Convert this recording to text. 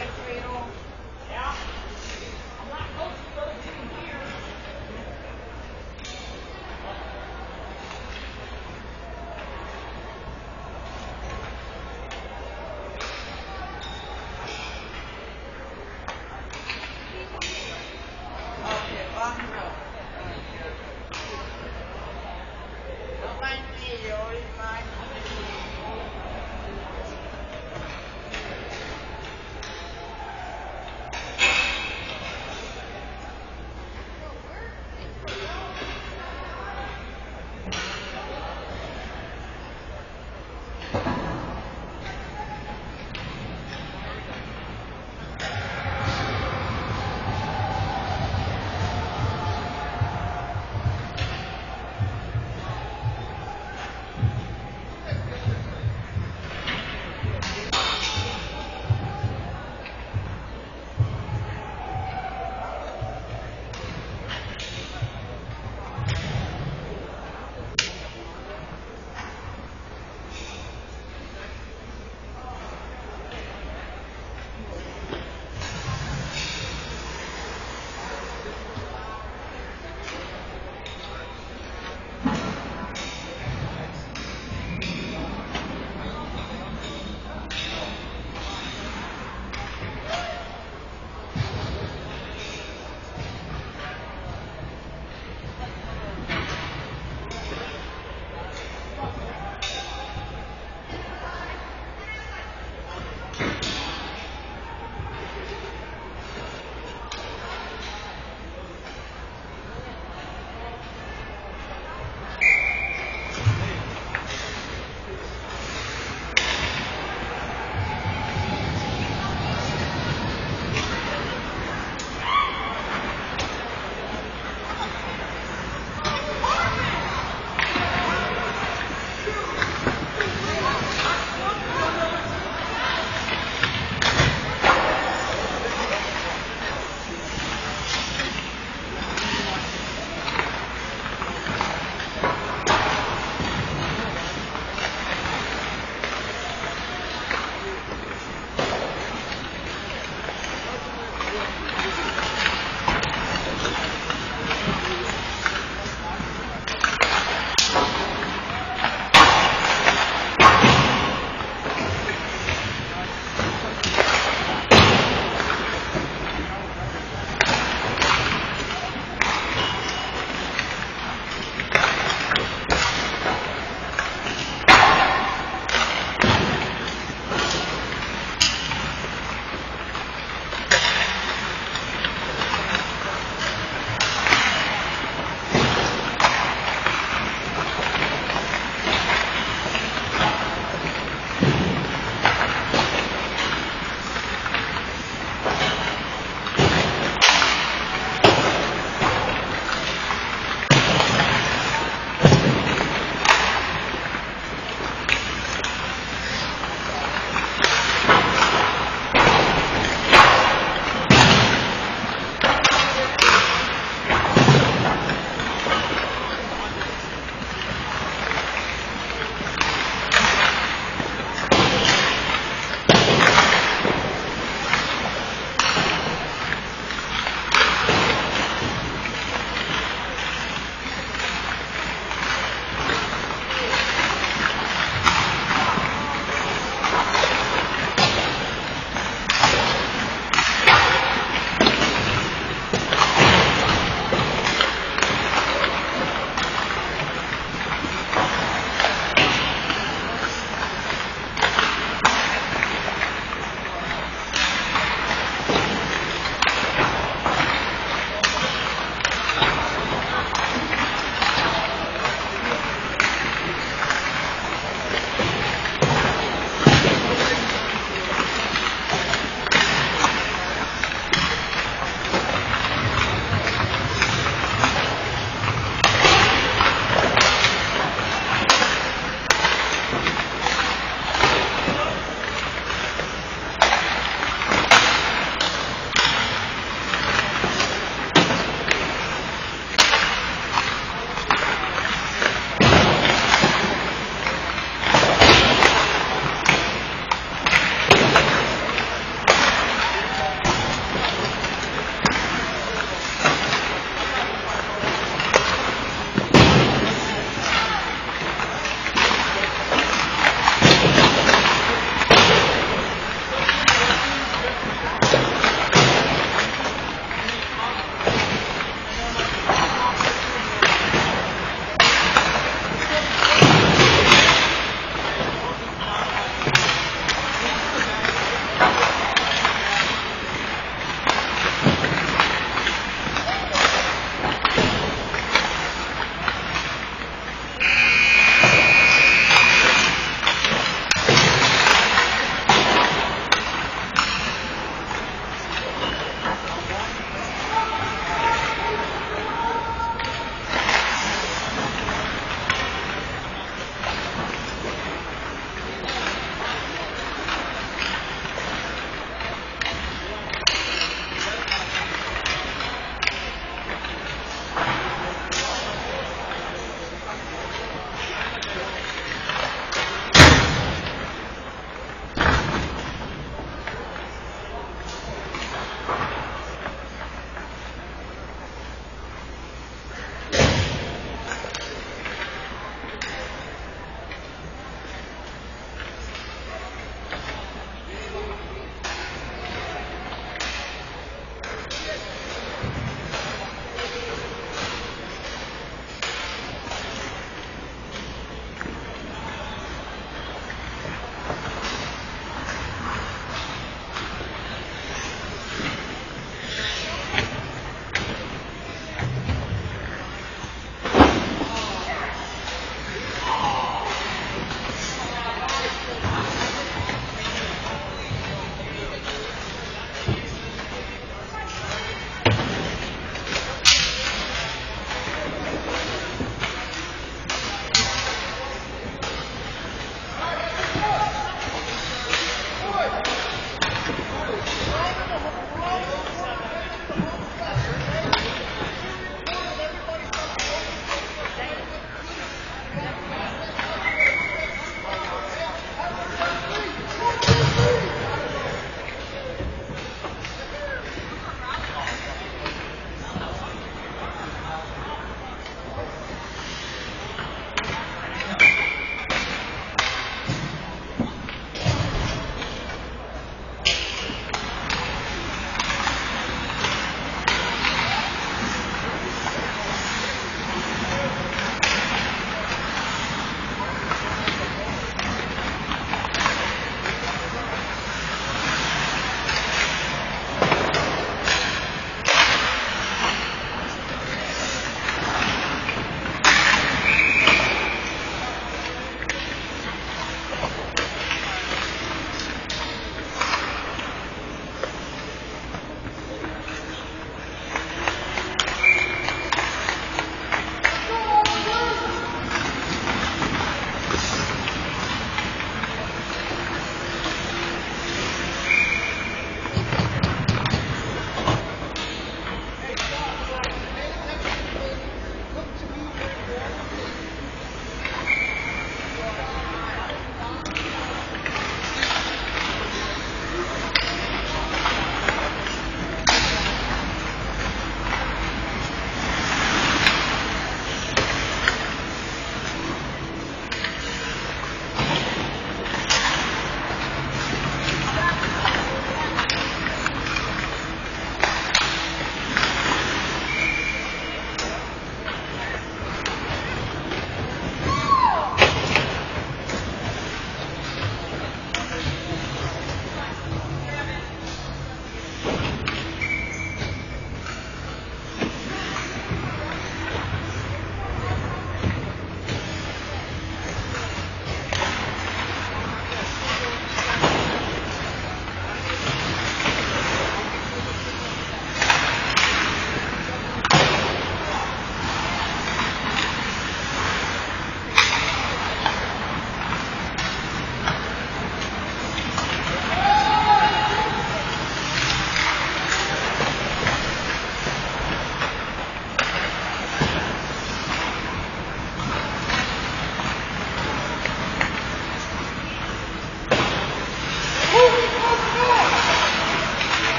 Bye.